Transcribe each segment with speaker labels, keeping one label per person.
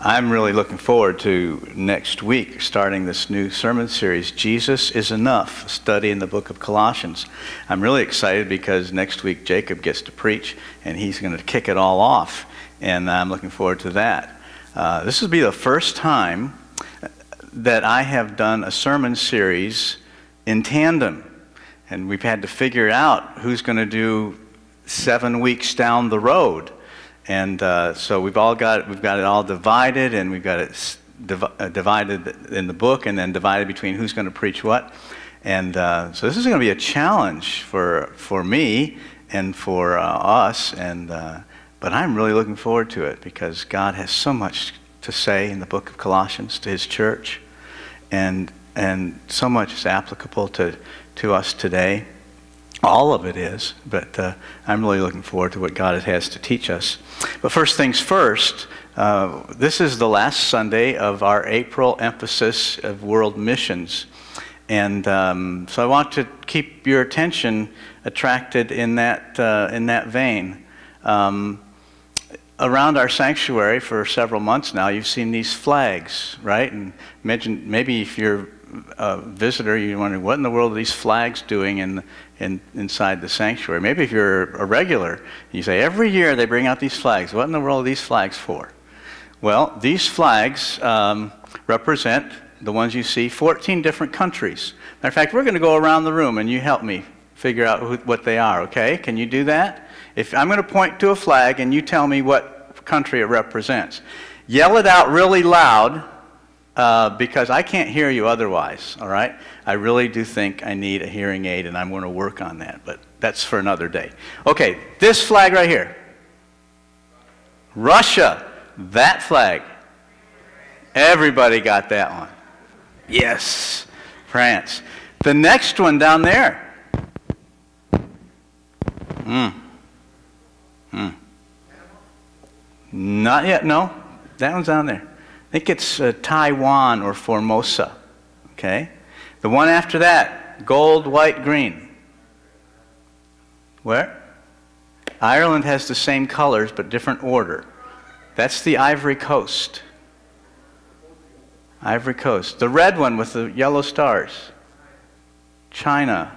Speaker 1: I'm really looking forward to next week starting this new sermon series, Jesus is Enough, study in the book of Colossians. I'm really excited because next week Jacob gets to preach and he's going to kick it all off, and I'm looking forward to that. Uh, this will be the first time that I have done a sermon series in tandem, and we've had to figure out who's going to do seven weeks down the road. And uh, so we've all got we've got it all divided, and we've got it div- uh, divided in the book, and then divided between who's going to preach what. And uh, so this is going to be a challenge for for me and for uh, us. And uh, but I'm really looking forward to it because God has so much to say in the book of Colossians to His church, and and so much is applicable to to us today. All of it is, but uh, I'm really looking forward to what God has to teach us. But first things first, uh, this is the last Sunday of our April emphasis of world missions. And um, so I want to keep your attention attracted in that, uh, in that vein. Um, around our sanctuary for several months now, you've seen these flags, right? And imagine, maybe if you're visitor, you're wondering, what in the world are these flags doing in, in, inside the sanctuary. Maybe if you're a regular, you say, every year they bring out these flags. What in the world are these flags for? Well, these flags um, represent the ones you see, 14 different countries. Matter of fact, we're going to go around the room and you help me figure out who, what they are, okay? Can you do that? If I'm going to point to a flag and you tell me what country it represents, yell it out really loud uh, because I can't hear you otherwise, all right? I really do think I need a hearing aid, and I'm going to work on that, but that's for another day. Okay, this flag right here Russia, that flag. Everybody got that one. Yes, France. The next one down there. Hmm. Hmm. Not yet, no. That one's down there. I think it's uh, Taiwan or Formosa. Okay? The one after that, gold, white, green. Where? Ireland has the same colors but different order. That's the Ivory Coast. Ivory Coast. The red one with the yellow stars. China.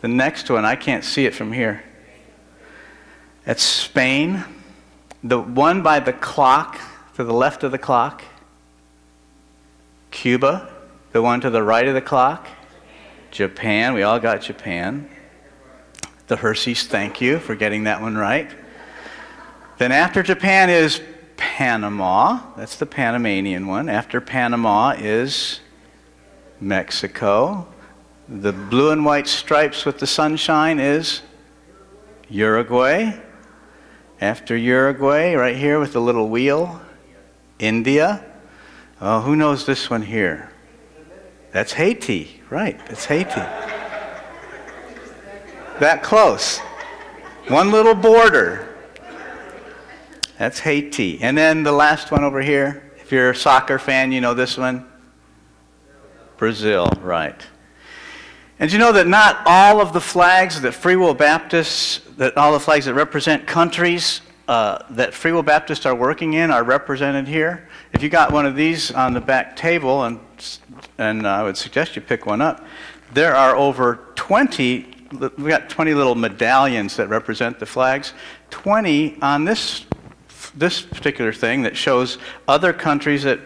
Speaker 1: The next one, I can't see it from here. That's Spain. The one by the clock to the left of the clock. Cuba, the one to the right of the clock. Japan, we all got Japan. The Hershey's, thank you for getting that one right. Then after Japan is Panama. That's the Panamanian one. After Panama is Mexico. The blue and white stripes with the sunshine is Uruguay. After Uruguay, right here with the little wheel, India. Oh, who knows this one here? That's Haiti. Right, it's Haiti. that close. One little border. That's Haiti. And then the last one over here. If you're a soccer fan, you know this one. Brazil, right. And you know that not all of the flags that Free Will Baptists, that all the flags that represent countries uh, that Free Will Baptists are working in are represented here. If you got one of these on the back table, and, and I would suggest you pick one up, there are over 20, we got 20 little medallions that represent the flags, 20 on this, this particular thing that shows other countries that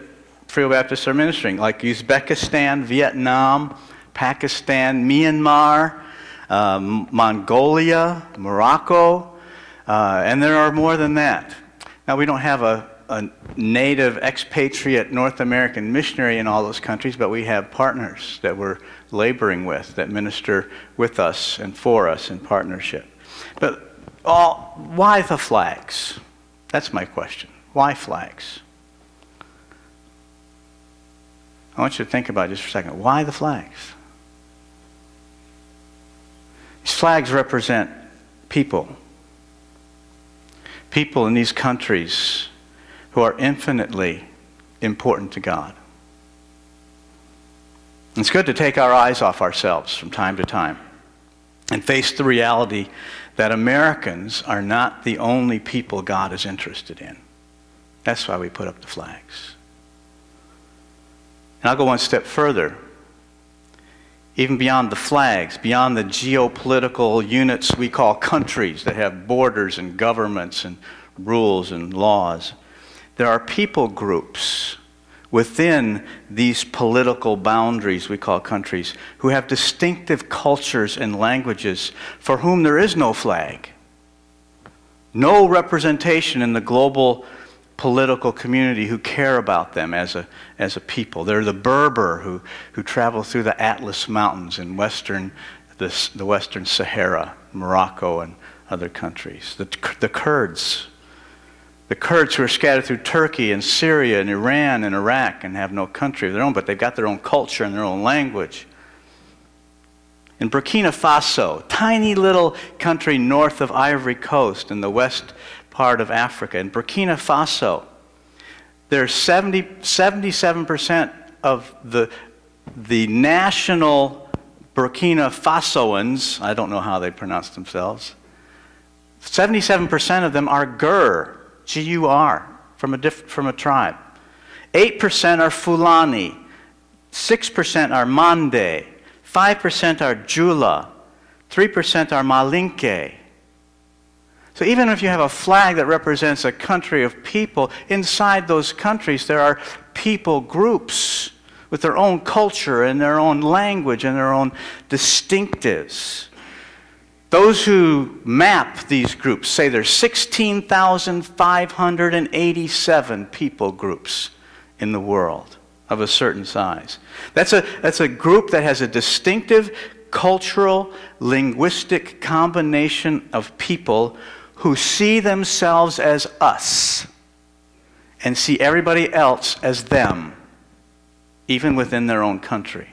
Speaker 1: Free Will Baptists are ministering, like Uzbekistan, Vietnam, Pakistan, Myanmar, um, Mongolia, Morocco, uh, and there are more than that. Now, we don't have a, a, native expatriate North American missionary in all those countries, but we have partners that we're laboring with that minister with us and for us in partnership. But all, why the flags? That's my question. Why flags? I want you to think about it just for a second. Why the flags? These flags represent people people in these countries who are infinitely important to God. It's good to take our eyes off ourselves from time to time and face the reality that Americans are not the only people God is interested in. That's why we put up the flags. And I'll go one step further. Even beyond the flags, beyond the geopolitical units we call countries that have borders and governments and rules and laws, there are people groups within these political boundaries we call countries who have distinctive cultures and languages for whom there is no flag, no representation in the global political community who care about them as a, as a people. They're the Berber who, who travel through the Atlas Mountains in western, the, the western Sahara, Morocco, and other countries. The, the Kurds the Kurds who are scattered through Turkey and Syria and Iran and Iraq and have no country of their own, but they've got their own culture and their own language. In Burkina Faso, tiny little country north of Ivory Coast in the west part of Africa, in Burkina Faso, there's 70, 77% of the, the national Burkina Fasoans, I don't know how they pronounce themselves, 77% of them are Gur, G U R, from a, from a tribe. 8% are Fulani. 6% are Mande. 5% are Jula. 3% are Malinke. So even if you have a flag that represents a country of people, inside those countries there are people groups with their own culture and their own language and their own distinctives. Those who map these groups say there's 16,587 people groups in the world of a certain size. That's a, that's a group that has a distinctive cultural, linguistic combination of people who see themselves as us and see everybody else as them, even within their own country.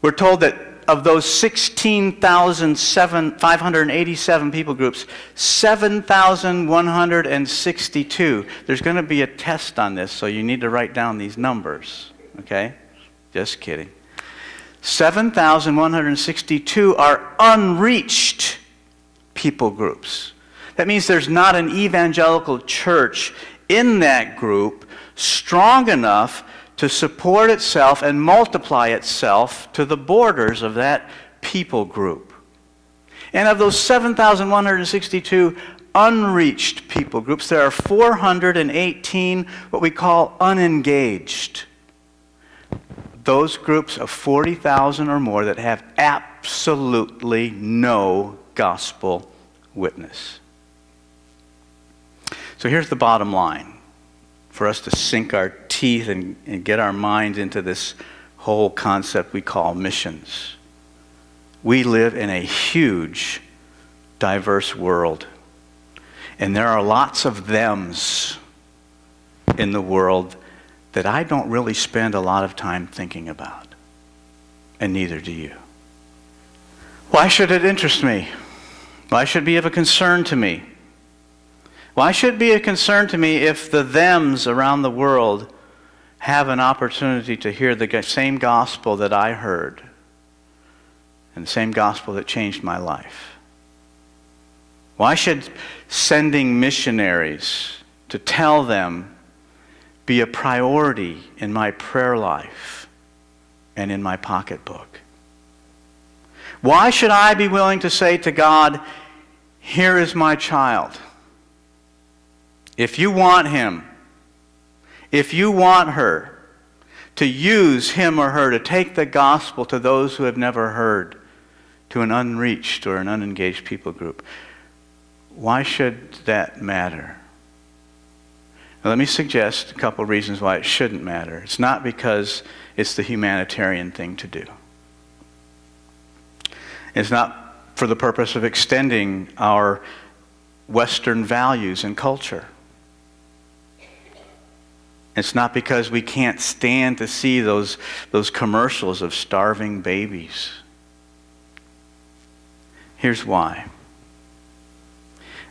Speaker 1: We're told that of those 16,587 people groups, 7,162. There's going to be a test on this, so you need to write down these numbers. Okay? Just kidding. 7,162 are unreached people groups. That means there's not an evangelical church in that group strong enough to support itself and multiply itself to the borders of that people group. And of those 7,162 unreached people groups, there are 418 what we call unengaged. Those groups of 40,000 or more that have absolutely no gospel witness. So here's the bottom line for us to sink our teeth and, and get our minds into this whole concept we call missions. We live in a huge, diverse world. And there are lots of thems in the world that I don't really spend a lot of time thinking about. And neither do you. Why should it interest me? Why should it be of a concern to me? Why should it be a concern to me if the thems around the world have an opportunity to hear the same gospel that I heard and the same gospel that changed my life? Why should sending missionaries to tell them be a priority in my prayer life and in my pocketbook? Why should I be willing to say to God, Here is my child? If you want him, if you want her to use him or her to take the gospel to those who have never heard, to an unreached or an unengaged people group, why should that matter? Now, let me suggest a couple of reasons why it shouldn't matter. It's not because it's the humanitarian thing to do. It's not for the purpose of extending our Western values and culture. It's not because we can't stand to see those, those commercials of starving babies. Here's why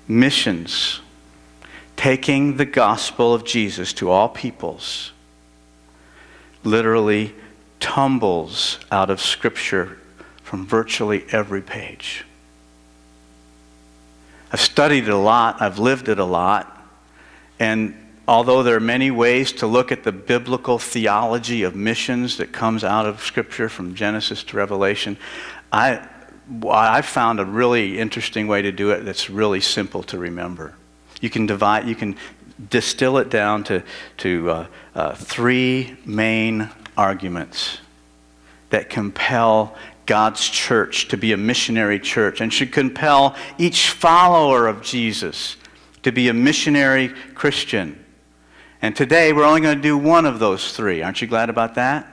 Speaker 1: missions, taking the gospel of Jesus to all peoples, literally tumbles out of Scripture from virtually every page. I've studied it a lot, I've lived it a lot, And although there are many ways to look at the biblical theology of missions that comes out of Scripture from Genesis to Revelation, I, I found a really interesting way to do it that's really simple to remember. You can divide, you can distill it down to, to uh, uh, three main arguments that compel God's church to be a missionary church and should compel each follower of Jesus to be a missionary Christian. And today we're only going to do one of those three. Aren't you glad about that?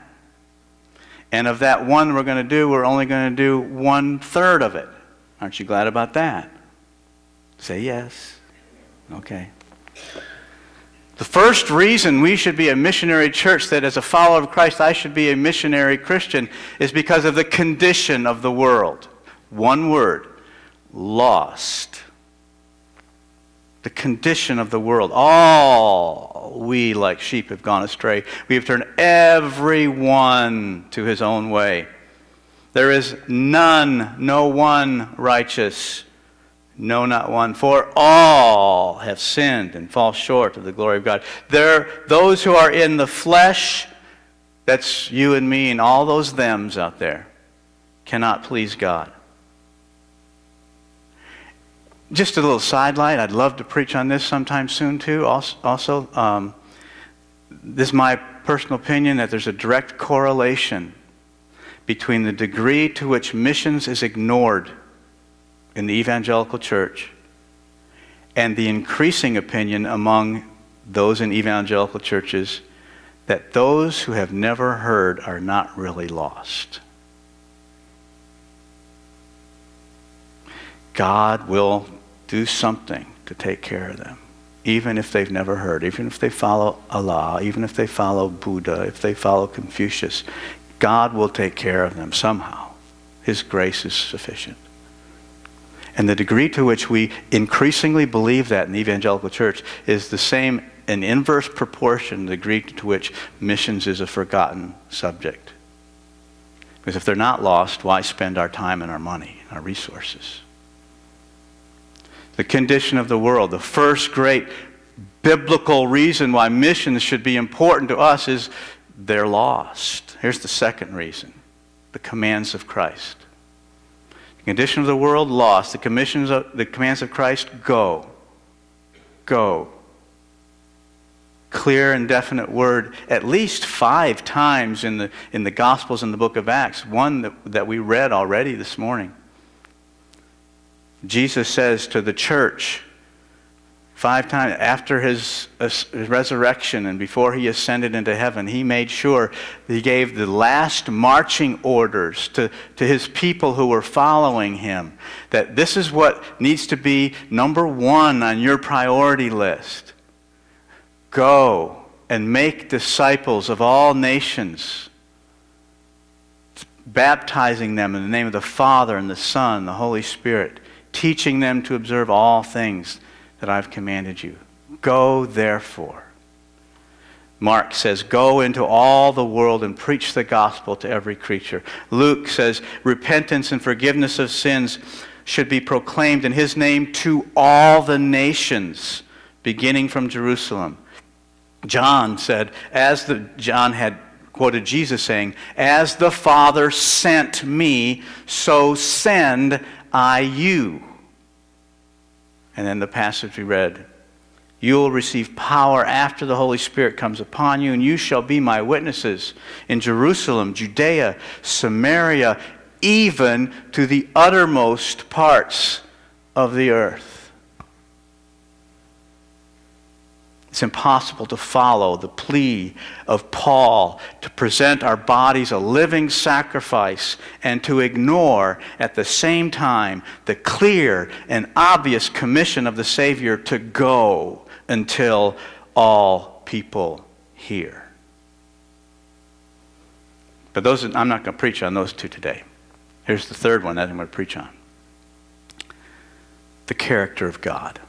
Speaker 1: And of that one we're going to do, we're only going to do one third of it. Aren't you glad about that? Say yes. Okay. The first reason we should be a missionary church, that as a follower of Christ I should be a missionary Christian, is because of the condition of the world. One word lost. The condition of the world. All we, like sheep, have gone astray. We have turned everyone to his own way. There is none, no one righteous. No, not one. For all have sinned and fall short of the glory of God. There, those who are in the flesh, that's you and me and all those thems out there, cannot please God. Just a little sidelight. I'd love to preach on this sometime soon too. Also, um, this is my personal opinion that there's a direct correlation between the degree to which missions is ignored in the evangelical church and the increasing opinion among those in evangelical churches that those who have never heard are not really lost. God will do something to take care of them, even if they've never heard, even if they follow Allah, even if they follow Buddha, if they follow Confucius. God will take care of them somehow. His grace is sufficient. And the degree to which we increasingly believe that in the evangelical church is the same, in inverse proportion, the degree to which missions is a forgotten subject. Because if they're not lost, why spend our time and our money and our resources? The condition of the world, the first great biblical reason why missions should be important to us is they're lost. Here's the second reason the commands of Christ. The condition of the world, lost. The, commissions of, the commands of Christ, go. Go. Clear and definite word at least five times in the, in the Gospels in the book of Acts, one that, that we read already this morning. Jesus says to the church, Five times after his, his, resurrection and before he ascended into heaven, he made sure he gave the last marching orders to, to his people who were following him that this is what needs to be number one on your priority list. Go and make disciples of all nations, baptizing them in the name of the Father and the Son and the Holy Spirit, teaching them to observe all things that I've commanded you. Go, therefore. Mark says, Go into all the world and preach the gospel to every creature. Luke says, Repentance and forgiveness of sins should be proclaimed in his name to all the nations, beginning from Jerusalem. John said, as the John had quoted Jesus saying, As the Father sent me, so send I you. And then the passage we read You will receive power after the Holy Spirit comes upon you, and you shall be my witnesses in Jerusalem, Judea, Samaria, even to the uttermost parts of the earth. It's impossible to follow the plea of Paul to present our bodies a living sacrifice and to ignore at the same time the clear and obvious commission of the Savior to go until all people hear. But those, I'm not going to preach on those two today. Here's the third one that I'm going to preach on the character of God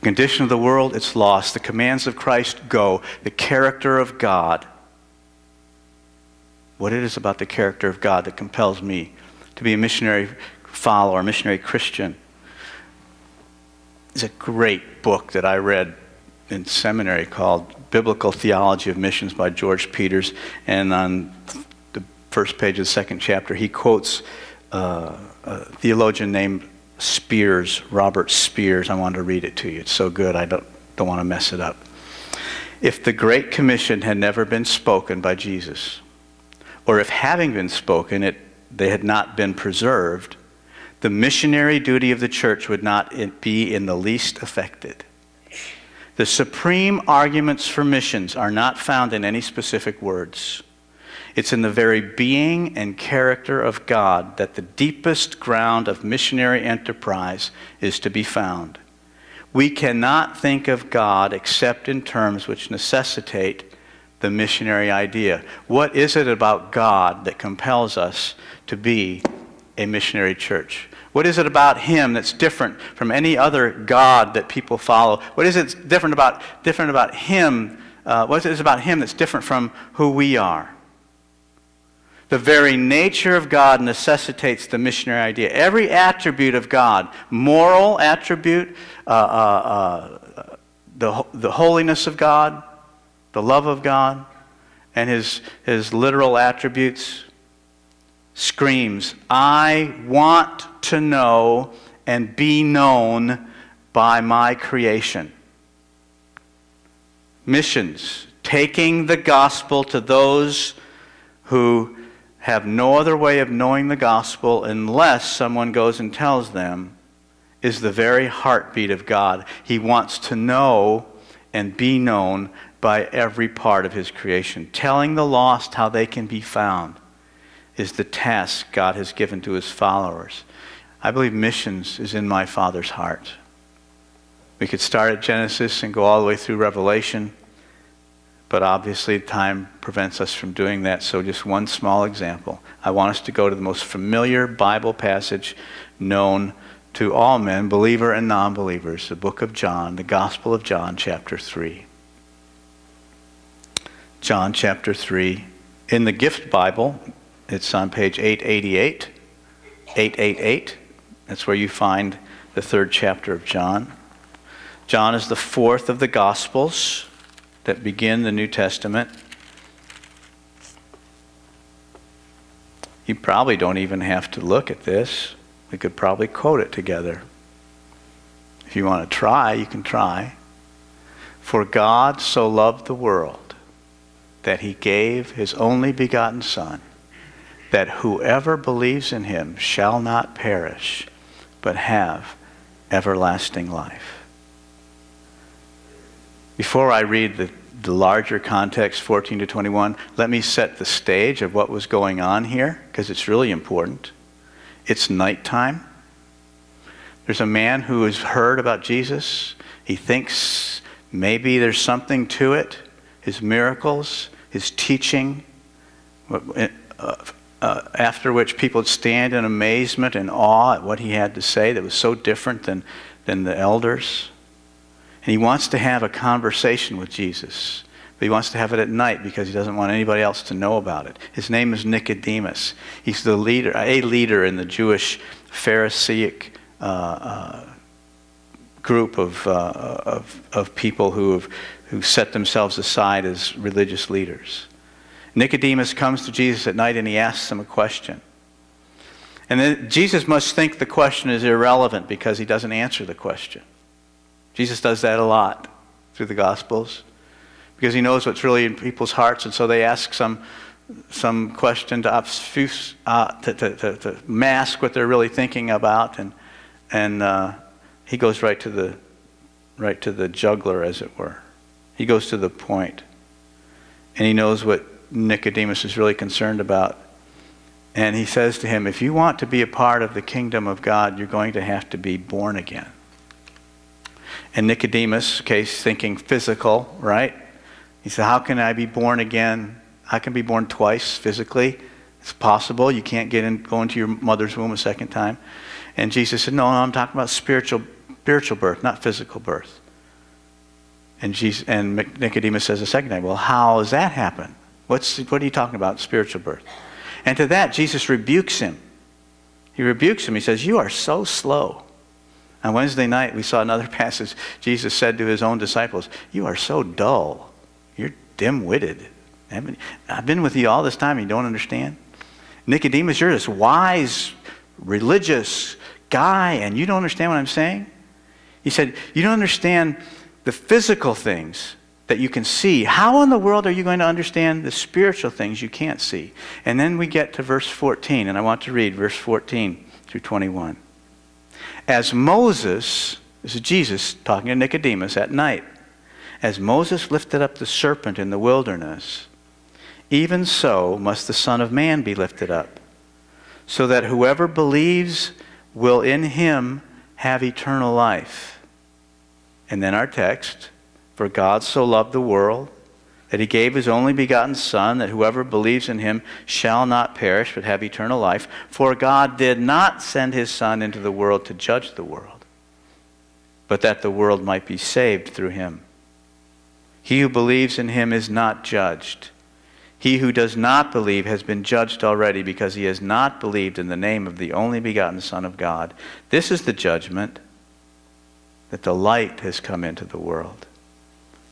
Speaker 1: condition of the world, it's lost. The commands of Christ go. The character of God. What it is about the character of God that compels me to be a missionary follower, a missionary Christian. is a great book that I read in seminary called Biblical Theology of Missions by George Peters. And on the first page of the second chapter, he quotes uh, a theologian named Spears, Robert Spears. I wanted to read it to you. It's so good, I don't, don't want to mess it up. If the Great Commission had never been spoken by Jesus, or if having been spoken, it, they had not been preserved, the missionary duty of the church would not be in the least affected. The supreme arguments for missions are not found in any specific words. It's in the very being and character of God that the deepest ground of missionary enterprise is to be found. We cannot think of God except in terms which necessitate the missionary idea. What is it about God that compels us to be a missionary church? What is it about him that's different from any other God that people follow? What is it different about, different about him? Uh, what is it about him that's different from who we are? The very nature of God necessitates the missionary idea. Every attribute of God, moral attribute, uh, uh, uh the, the holiness of God, the love of God, and his, his literal attributes, screams, I want to know and be known by my creation. Missions, taking the gospel to those who have no other way of knowing the gospel unless someone goes and tells them, is the very heartbeat of God. He wants to know and be known by every part of his creation. Telling the lost how they can be found is the task God has given to his followers. I believe missions is in my Father's heart. We could start at Genesis and go all the way through Revelation, but obviously time prevents us from doing that. So, just one small example. I want us to go to the most familiar Bible passage known to all men, believer and non believers, the book of John, the Gospel of John, chapter 3. John chapter 3. In the Gift Bible, it's on page 888. 888. That's where you find the third chapter of John. John is the fourth of the Gospels that begin the New Testament. You probably don't even have to look at this. We could probably quote it together. If you want to try, you can try. For God so loved the world that he gave his only begotten Son that whoever believes in him shall not perish, but have everlasting life. Before I read the, the larger context, 14 to 21, let me set the stage of what was going on here, because it's really important. It's nighttime. There's a man who has heard about Jesus. He thinks maybe there's something to it. His miracles, his teaching, uh, uh, after which people would stand in amazement and awe at what he had to say that was so different than, than the elders. And he wants to have a conversation with Jesus. But he wants to have it at night because he doesn't want anybody else to know about it. His name is Nicodemus. He's the leader, a leader in the Jewish Pharisaic uh, uh, group of, uh, of, of people who have who set themselves aside as religious leaders. Nicodemus comes to Jesus at night and he asks him a question. And then Jesus must think the question is irrelevant because he doesn't answer the question. Jesus does that a lot through the Gospels because he knows what's really in people's hearts, and so they ask some, some question to, obfuse, uh, to, to, to, to, mask what they're really thinking about, and, and uh, he goes right to, the, right to the juggler, as it were. He goes to the point, and he knows what Nicodemus is really concerned about. And he says to him, If you want to be a part of the kingdom of God, you're going to have to be born again. And Nicodemus, case thinking physical, right? He said, How can I be born again? I can be born twice physically. It's possible. You can't get in, go into your mother's womb a second time. And Jesus said, No, no, I'm talking about spiritual, spiritual birth, not physical birth. And, Jesus, and Nicodemus says a second time, Well, how does that happen? What's, what are you talking about, spiritual birth? And to that, Jesus rebukes him. He rebukes him. He says, You are so slow. On Wednesday night, we saw another passage. Jesus said to his own disciples, You are so dull. You're dim witted. I've been with you all this time and you don't understand? Nicodemus, you're this wise, religious guy and you don't understand what I'm saying? He said, You don't understand the physical things that you can see. How in the world are you going to understand the spiritual things you can't see? And then we get to verse 14, and I want to read verse 14 through 21. As Moses, this is Jesus talking to Nicodemus at night, as Moses lifted up the serpent in the wilderness, even so must the Son of Man be lifted up, so that whoever believes will in him have eternal life. And then our text For God so loved the world that he gave his only begotten Son, that whoever believes in him shall not perish but have eternal life. For God did not send his Son into the world to judge the world, but that the world might be saved through him. He who believes in him is not judged. He who does not believe has been judged already because he has not believed in the name of the only begotten Son of God. This is the judgment that the light has come into the world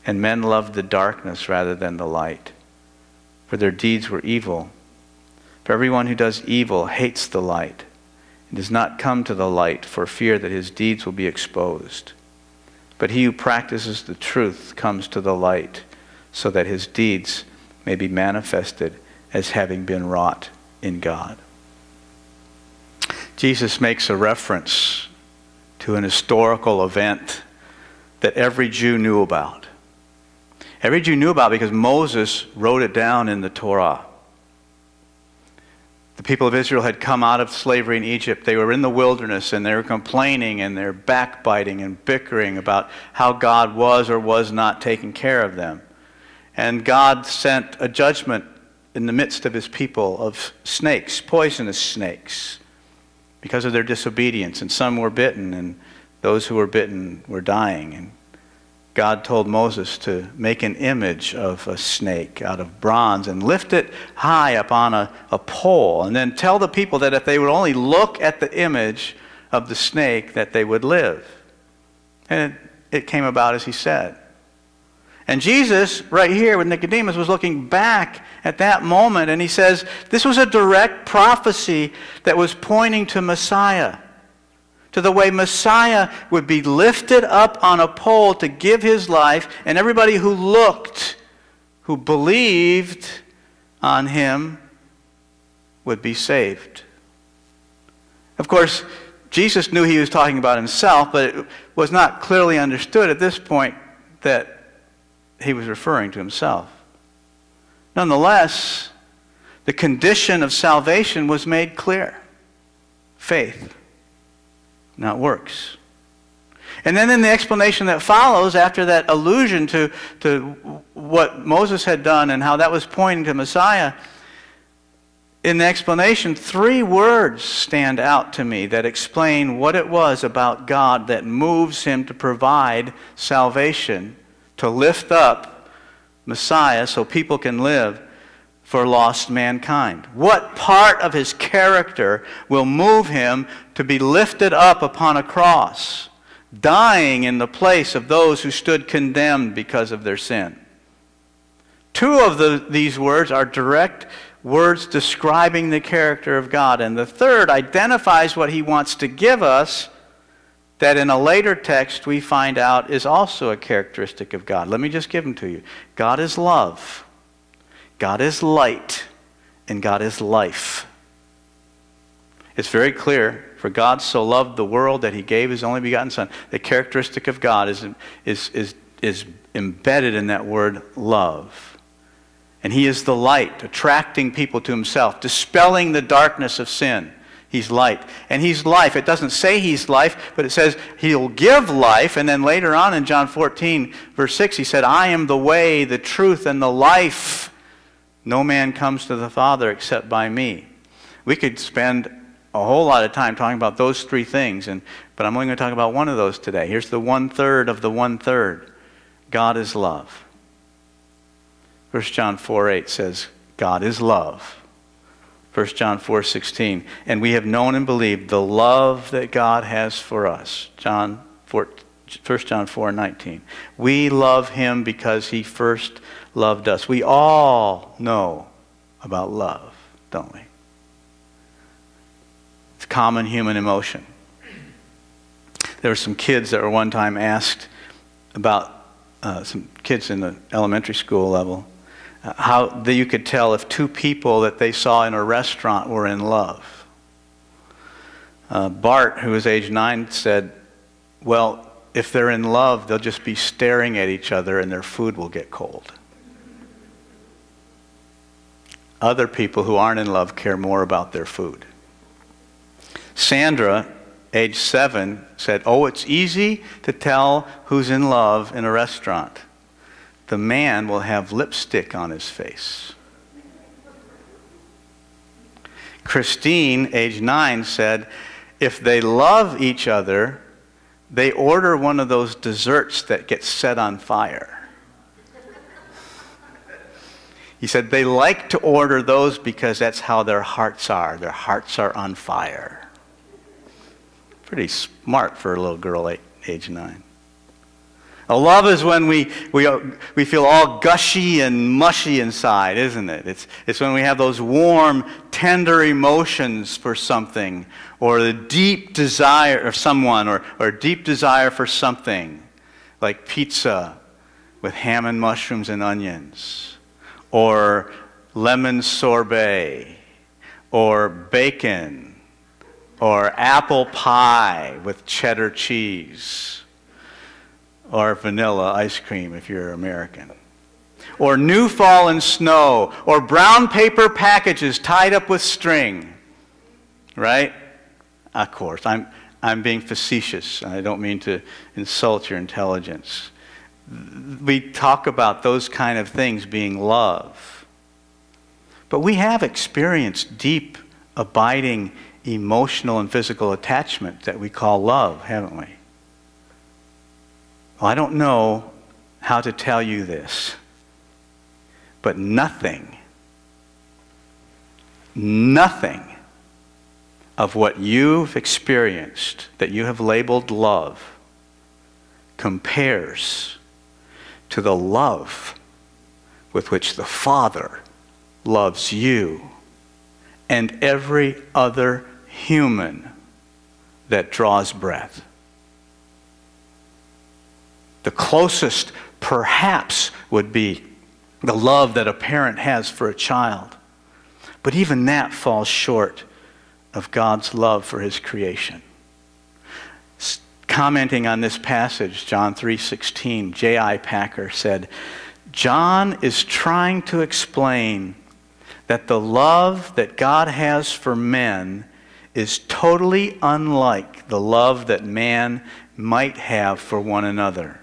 Speaker 1: and men loved the darkness rather than the light, for their deeds were evil. For everyone who does evil hates the light and does not come to the light for fear that his deeds will be exposed. But he who practices the truth comes to the light so that his deeds may be manifested as having been wrought in God. Jesus makes a reference to an historical event that every Jew knew about. Every Jew knew about it because Moses wrote it down in the Torah. The people of Israel had come out of slavery in Egypt. They were in the wilderness and they were complaining and they're backbiting and bickering about how God was or was not taking care of them. And God sent a judgment in the midst of his people of snakes, poisonous snakes, because of their disobedience. And some were bitten, and those who were bitten were dying. And God told Moses to make an image of a snake out of bronze and lift it high up on a, a pole, and then tell the people that if they would only look at the image of the snake, that they would live. And it, it came about as he said. And Jesus, right here with Nicodemus, was looking back at that moment, and he says, This was a direct prophecy that was pointing to Messiah to the way Messiah would be lifted up on a pole to give his life, and everybody who looked, who believed on him, would be saved. Of course, Jesus knew he was talking about himself, but it was not clearly understood at this point that he was referring to himself. Nonetheless, the condition of salvation was made clear faith not works. And then in the explanation that follows, after that allusion to, to what Moses had done and how that was pointing to Messiah, in the explanation, three words stand out to me that explain what it was about God that moves him to provide salvation, to lift up Messiah so people can live for lost mankind? What part of his character will move him to be lifted up upon a cross, dying in the place of those who stood condemned because of their sin? Two of the, these words are direct words describing the character of God, and the third identifies what he wants to give us that in a later text we find out is also a characteristic of God. Let me just give them to you. God is love. God is light and God is life. It's very clear, for God so loved the world that he gave his only begotten Son. The characteristic of God is, is, is, is embedded in that word love. And he is the light, attracting people to himself, dispelling the darkness of sin. He's light. And he's life. It doesn't say he's life, but it says he'll give life. And then later on in John 14, verse 6, he said, I am the way, the truth, and the life. No man comes to the Father except by me. We could spend a whole lot of time talking about those three things, and, but I'm only going to talk about one of those today. Here's the one third of the one third God is love. 1 John 4 8 says, God is love. 1 John 4 16. And we have known and believed the love that God has for us. John 4, 1 John 4 19. We love him because he first loved us. We all know about love, don't we? It's common human emotion. There were some kids that were one time asked about uh, some kids in the elementary school level uh, how that you could tell if two people that they saw in a restaurant were in love. Uh, Bart, who was age nine, said, Well, if they're in love, they'll just be staring at each other and their food will get cold. Other people who aren't in love care more about their food. Sandra, age seven, said, Oh, it's easy to tell who's in love in a restaurant. The man will have lipstick on his face. Christine, age nine, said, If they love each other, they order one of those desserts that gets set on fire. He said they like to order those because that's how their hearts are. Their hearts are on fire. Pretty smart for a little girl age nine. A love is when we, we, uh, we feel all gushy and mushy inside, isn't it? It's, it's when we have those warm, tender emotions for something, or the deep desire of someone, or, or deep desire for something, like pizza with ham and mushrooms and onions, or lemon sorbet, or bacon or apple pie with cheddar cheese, or vanilla ice cream if you're American, or new fallen snow, or brown paper packages tied up with string, right? Of course, I'm, I'm being facetious. I don't mean to insult your intelligence. We talk about those kind of things being love. But we have experienced deep, abiding emotional and physical attachment that we call love, haven't we? Well, I don't know how to tell you this, but nothing, nothing of what you've experienced that you have labeled love compares to the love with which the Father loves you and every other human that draws breath. The closest, perhaps, would be the love that a parent has for a child. But even that falls short of God's love for his creation. Commenting on this passage, John 3:16, J.I. Packer said, John is trying to explain that the love that God has for men is totally unlike the love that man might have for one another.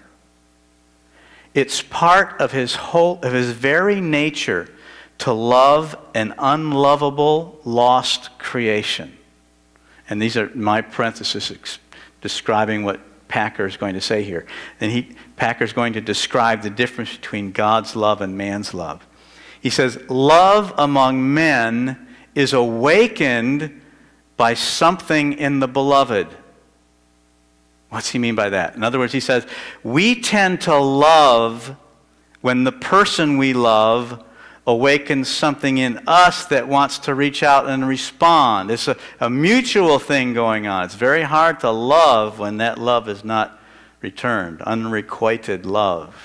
Speaker 1: It's part of his whole of his very nature to love an unlovable lost creation. And these are my parentheses describing what Packer is going to say here. And he Packer is going to describe the difference between God's love and man's love. He says, Love among men is awakened by something in the beloved. What's he mean by that? In other words, he says, we tend to love when the person we love awakens something in us that wants to reach out and respond. It's a, a mutual thing going on. It's very hard to love when that love is not returned. Unrequited love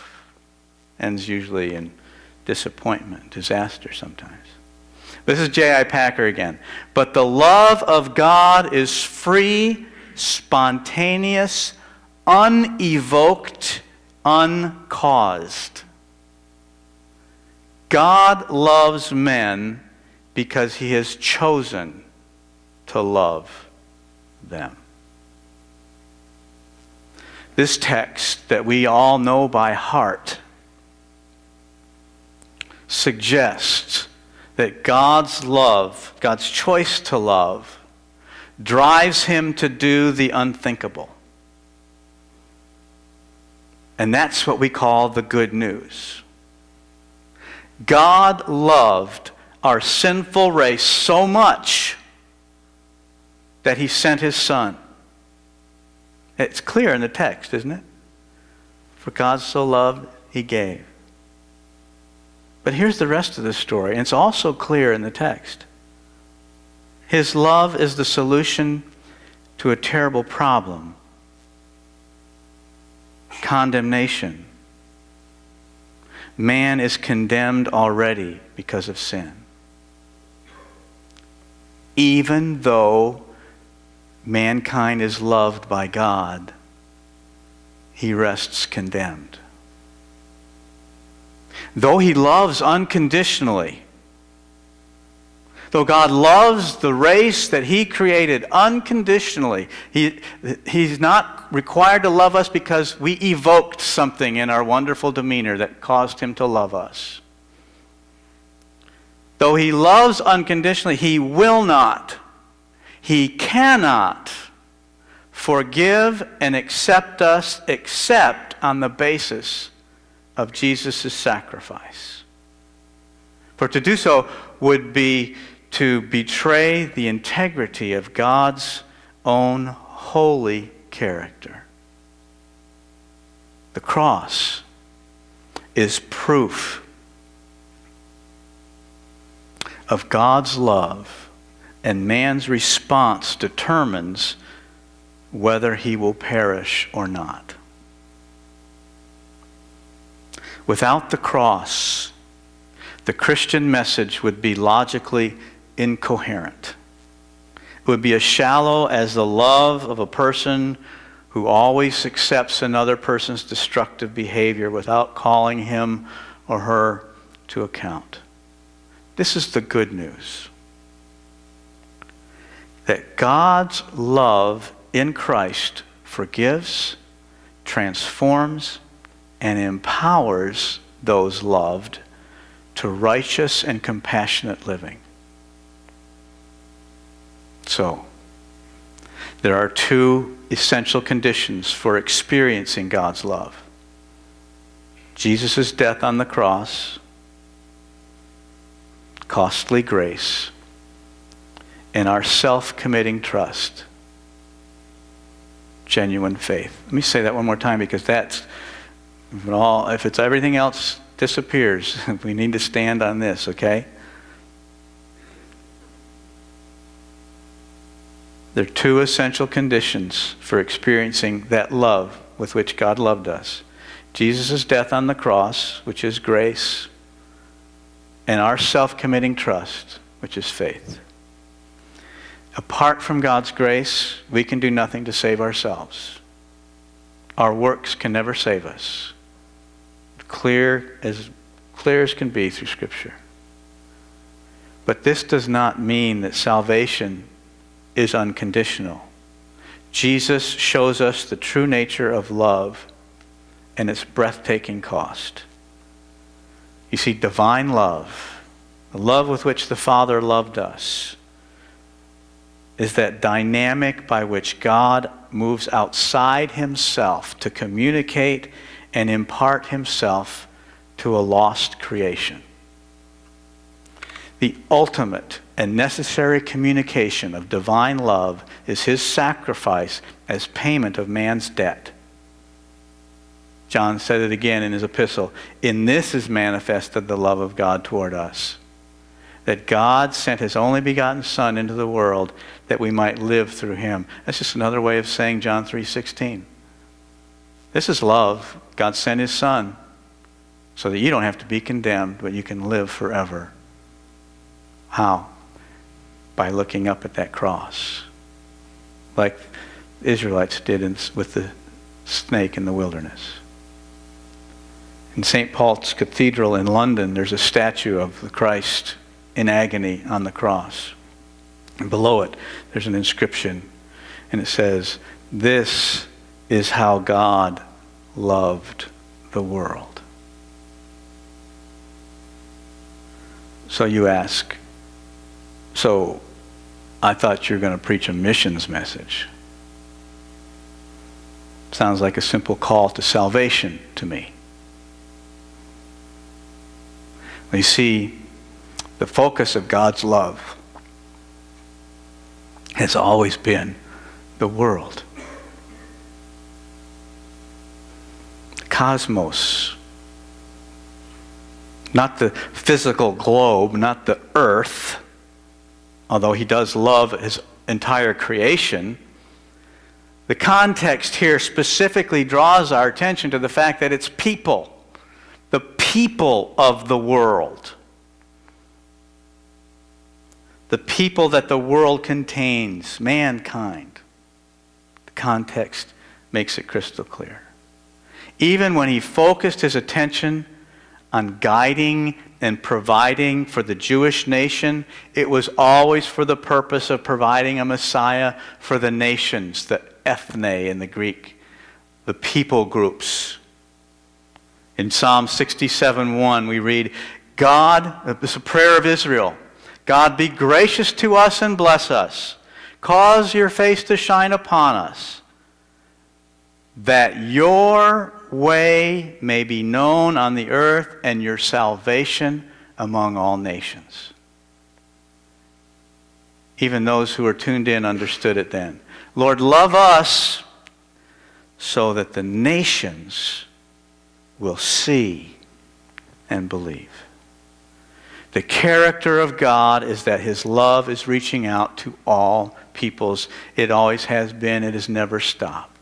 Speaker 1: ends usually in disappointment, disaster sometimes. This is J.I. Packer again. But the love of God is free, spontaneous, unevoked, uncaused. God loves men because he has chosen to love them. This text that we all know by heart suggests that God's love, God's choice to love, drives him to do the unthinkable. And that's what we call the good news. God loved our sinful race so much that he sent his son. It's clear in the text, isn't it? For God so loved, he gave. But here's the rest of the story, and it's also clear in the text. His love is the solution to a terrible problem condemnation. Man is condemned already because of sin. Even though mankind is loved by God, he rests condemned. Though he loves unconditionally, though God loves the race that he created unconditionally, he, he's not required to love us because we evoked something in our wonderful demeanor that caused him to love us. Though he loves unconditionally, he will not, he cannot forgive and accept us except on the basis of Jesus' sacrifice. For to do so would be to betray the integrity of God's own holy character. The cross is proof of God's love, and man's response determines whether he will perish or not. Without the cross, the Christian message would be logically incoherent. It would be as shallow as the love of a person who always accepts another person's destructive behavior without calling him or her to account. This is the good news that God's love in Christ forgives, transforms, and empowers those loved to righteous and compassionate living. So, there are two essential conditions for experiencing God's love Jesus' death on the cross costly grace, and our self committing trust, genuine faith. Let me say that one more time because that's, if, all, if it's everything else disappears, we need to stand on this, okay? There are two essential conditions for experiencing that love with which God loved us Jesus' death on the cross, which is grace, and our self committing trust, which is faith. Apart from God's grace, we can do nothing to save ourselves. Our works can never save us. Clear as clear as can be through Scripture. But this does not mean that salvation is unconditional. Jesus shows us the true nature of love and its breathtaking cost. You see, divine love, the love with which the Father loved us, is that dynamic by which God moves outside himself to communicate and impart himself to a lost creation. The ultimate and necessary communication of divine love is his sacrifice as payment of man's debt. John said it again in his epistle. In this is manifested the love of God toward us. That God sent his only begotten Son into the world that we might live through him. That's just another way of saying John 3:16. This is love. God sent his Son so that you don't have to be condemned, but you can live forever. How? By looking up at that cross. Like Israelites did in, with the snake in the wilderness. In St. Paul's Cathedral in London, there's a statue of the Christ in agony on the cross. And below it, there's an inscription, and it says, This is how God loved the world. So you ask, so I thought you were going to preach a missions message. Sounds like a simple call to salvation to me. We see, The focus of God's love has always been the world. Cosmos. Not the physical globe, not the earth, although he does love his entire creation. The context here specifically draws our attention to the fact that it's people, the people of the world the people that the world contains, mankind. The context makes it crystal clear. Even when he focused his attention on guiding and providing for the Jewish nation, it was always for the purpose of providing a Messiah for the nations, the ethne in the Greek, the people groups. In Psalm 67 1, we read, God, uh, this is a prayer of Israel. God, be gracious to us and bless us. Cause your face to shine upon us, that your way may be known on the earth and your salvation among all nations. Even those who were tuned in understood it then. Lord, love us so that the nations will see and believe. The character of God is that his love is reaching out to all peoples. It always has been, it has never stopped.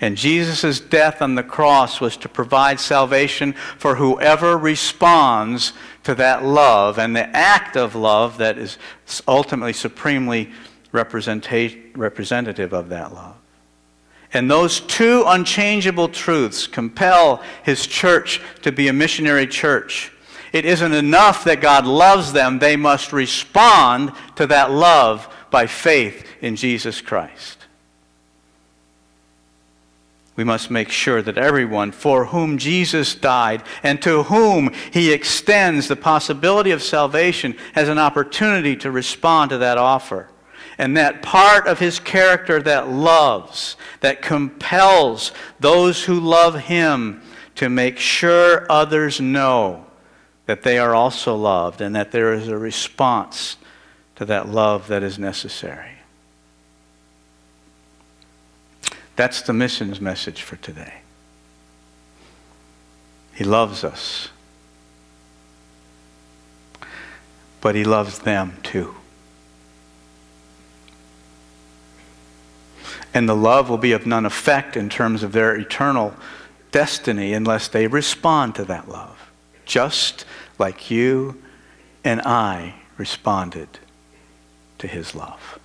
Speaker 1: And Jesus' death on the cross was to provide salvation for whoever responds to that love and the act of love that is ultimately supremely representative of that love. And those two unchangeable truths compel his church to be a missionary church it isn't enough that God loves them, they must respond to that love by faith in Jesus Christ. We must make sure that everyone for whom Jesus died and to whom he extends the possibility of salvation has an opportunity to respond to that offer. And that part of his character that loves, that compels those who love him to make sure others know that they are also loved and that there is a response to that love that is necessary. That's the missions message for today. He loves us, but He loves them too. And the love will be of none effect in terms of their eternal destiny unless they respond to that love. Just like you and I responded to his love.